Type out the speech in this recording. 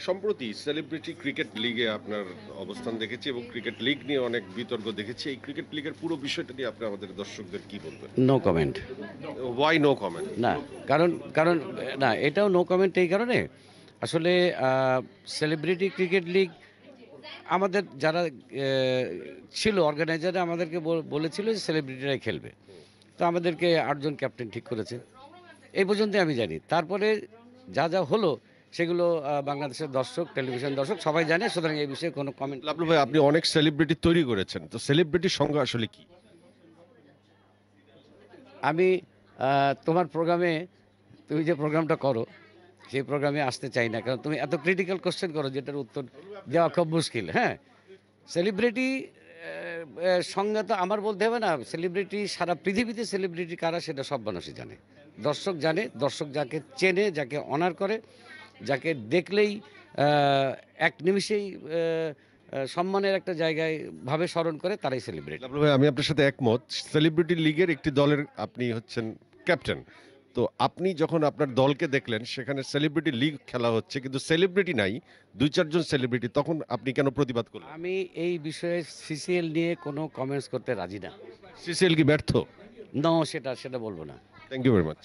সম্প্রতি celebrity cricket লিগে আপনার অবস্থান দেখেছি এবং ক্রিকেট লিগ নিয়ে অনেক বিতর্ক দেখেছি। এই ক্রিকেট লিগের পুরো বিষয়টা নিয়ে আপনি আমাদের দর্শকদের কি বলবেন? No comment why no comment না কারণ কারণ না এটাও নো কমেন্ট এই কারণে। আসলে সেলিব্রিটি ক্রিকেট লিগ আমাদের যারা ছিল অর্গানাইজাররা আমাদেরকে বল- বলেছিল যে সেলিব্রিটিরাই খেলবে। তো আমাদেরকে আটজন ক্যাপ্টেন ঠিক করেছে। এই পর্যন্ত আমি জানি। তারপরে যা যা হলো সেগুলো বাংলাদেশের দর্শক টেলিভিশন দর্শক সবাই জানে সুতরাং এই বিষয়ে কোনো কমেন্ট লাভলু ভাই আপনি অনেক সেলিব্রিটি তৈরি করেছেন। তো সেলিব্রিটির সঙ্গে আসলে কি? আমি তোমার প্রোগ্রামে তুমি যে প্রোগ্রামটা করো সেই প্রোগ্রামে আসতে চাই না। কারণ তুমি এত ক্রিটিক্যাল কোশ্চেন করো যেটার উত্তর দেওয়া খুব মুশকিল হ্যাঁ? সেলিব্রিটি সংজ্ঞা তো আমার বলতে হবে না। সেলিব্রিটি সারা পৃথিবীতে সেলিব্রিটি কারা সেটা সব মানুষই জানে। দর্শক জানে দর্শক যাকে চেনে যাকে অনার করে যাকে দেখলেই এক নিমিষেই সম্মানের একটা জায়গায় ভাবে স্মরণ করে তারাই সেলিব্রিটি ভাই আমি আপনার সাথে একমত। সেলিব্রিটি লিগের একটি দলের আপনি হচ্ছেন ক্যাপ্টেন তো আপনি যখন আপনার দলকে দেখলেন সেখানে সেলিব্রিটি লিগ খেলা হচ্ছে কিন্তু সেলিব্রিটি নাই দুই চারজন সেলিব্রিটি তখন আপনি কেন প্রতিবাদ করলেন? আমি এই বিষয়ে সিসিএল নিয়ে কোনো কমেন্টস করতে রাজি না। সিসিএল কি ব্যর্থ? না সেটা সেটা বলব না। Thank you very much